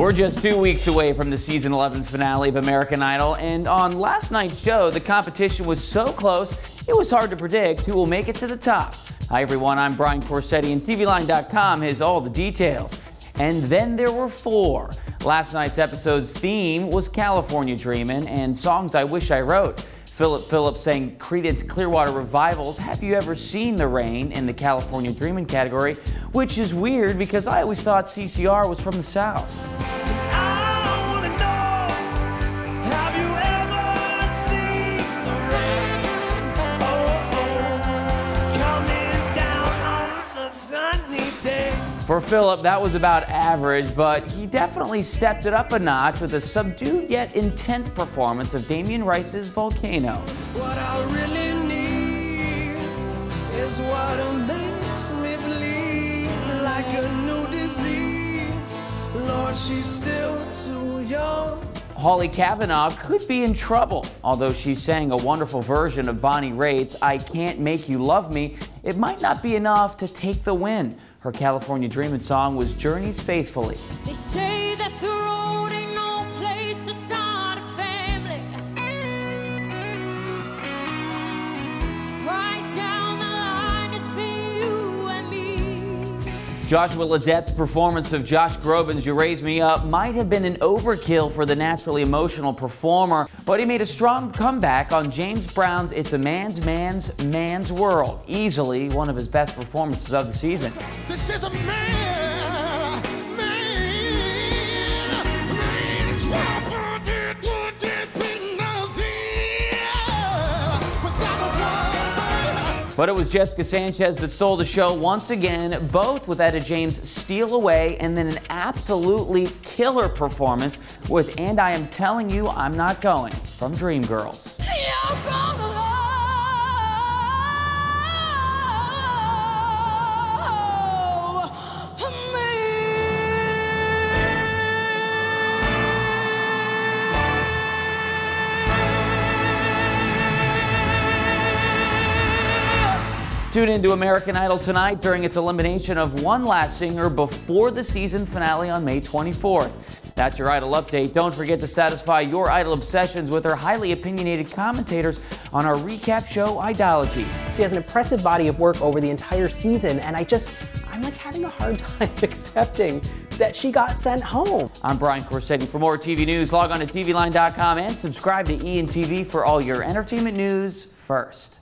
We're just two weeks away from the season 11 finale of American Idol, and on last night's show, the competition was so close, it was hard to predict who will make it to the top. Hi everyone, I'm Brian Corsetti, and TVLine.com has all the details. And then there were four. Last night's episode's theme was California Dreamin' and Songs I Wish I Wrote. Phillip Phillips saying Creedence Clearwater Revivals, Have You Ever Seen the Rain in the California Dreamin' category, which is weird because I always thought CCR was from the South. For Phillip, that was about average, but he definitely stepped it up a notch with a subdued yet intense performance of Damien Rice's Volcano. What I really need is what makes me bleed like a new disease. Lord, she's still too young. Hollie Cavanagh could be in trouble. Although she sang a wonderful version of Bonnie Raitt's I Can't Make You Love Me, it might not be enough to take the win. Her California Dreamin' song was Journeys Faithfully. Joshua Ledet's performance of Josh Groban's You Raise Me Up might have been an overkill for the naturally emotional performer, but he made a strong comeback on James Brown's It's a Man's Man's Man's World, easily one of his best performances of the season. This is a man, But it was Jessica Sanchez that stole the show once again, both with Etta James' Steal Away and then an absolutely killer performance with And I Am Telling You I'm Not Going from Dreamgirls. Tune in to American Idol tonight during its elimination of one last singer before the season finale on May 24th. That's your Idol update. Don't forget to satisfy your Idol obsessions with our highly opinionated commentators on our recap show, Idology. She has an impressive body of work over the entire season, and I just, I'm like having a hard time accepting that she got sent home. I'm Brian Corsetti. For more TV news, log on to TVLine.com and subscribe to EN TV for all your entertainment news first.